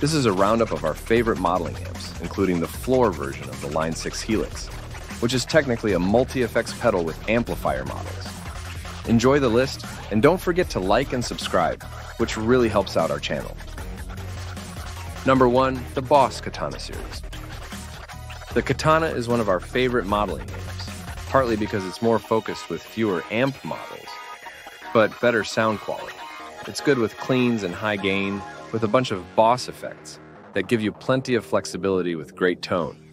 This is a roundup of our favorite modeling amps, including the floor version of the Line 6 Helix, which is technically a multi-effects pedal with amplifier models. Enjoy the list, and don't forget to like and subscribe, which really helps out our channel. Number 1. The Boss Katana Series. The Katana is one of our favorite modeling amps, partly because it's more focused with fewer amp models, but better sound quality. It's good with cleans and high gain, with a bunch of boss effects that give you plenty of flexibility with great tone.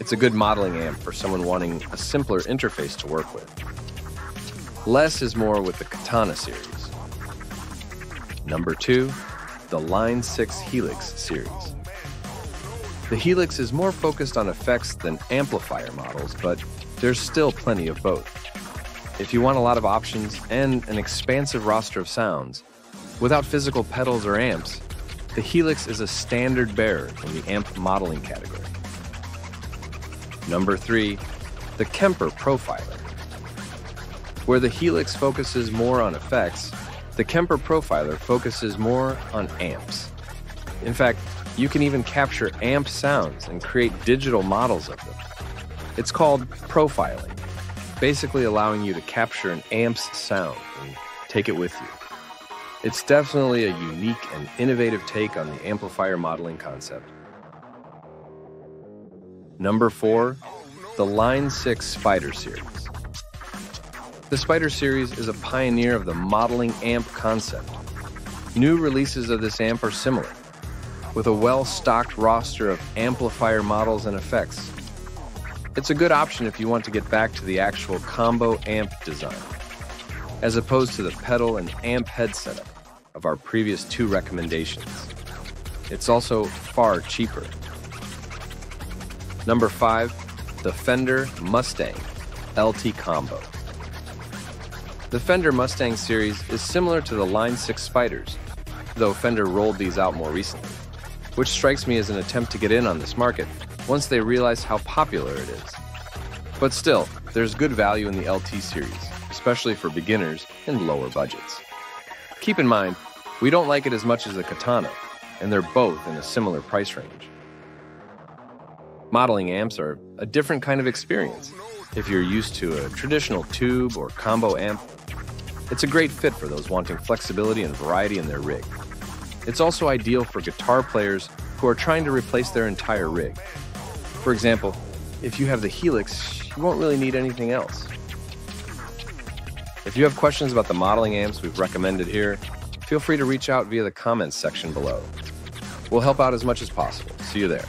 It's a good modeling amp for someone wanting a simpler interface to work with. Less is more with the Katana series. Number 2. The Line 6 Helix series. The Helix is more focused on effects than amplifier models, but there's still plenty of both. If you want a lot of options and an expansive roster of sounds, without physical pedals or amps, the Helix is a standard bearer in the amp modeling category. Number 3. The Kemper Profiler. Where the Helix focuses more on effects, the Kemper Profiler focuses more on amps. In fact, you can even capture amp sounds and create digital models of them. It's called profiling, basically allowing you to capture an amp's sound and take it with you. It's definitely a unique and innovative take on the amplifier modeling concept. Number 4. The Line 6 Spider Series. The Spider Series is a pioneer of the modeling amp concept. New releases of this amp are similar, with a well-stocked roster of amplifier models and effects. It's a good option if you want to get back to the actual combo amp design, as opposed to the pedal and amp head setup of our previous two recommendations. It's also far cheaper. Number 5. The Fender Mustang LT Combo. The Fender Mustang series is similar to the Line 6 Spiders, though Fender rolled these out more recently, which strikes me as an attempt to get in on this market once they realize how popular it is. But still, there's good value in the LT series, especially for beginners and lower budgets. Keep in mind, we don't like it as much as the Katana, and they're both in a similar price range. Modeling amps are a different kind of experience. If you're used to a traditional tube or combo amp, it's a great fit for those wanting flexibility and variety in their rig. It's also ideal for guitar players who are trying to replace their entire rig. For example, if you have the Helix, you won't really need anything else. If you have questions about the modeling amps we've recommended here, feel free to reach out via the comments section below. We'll help out as much as possible. See you there.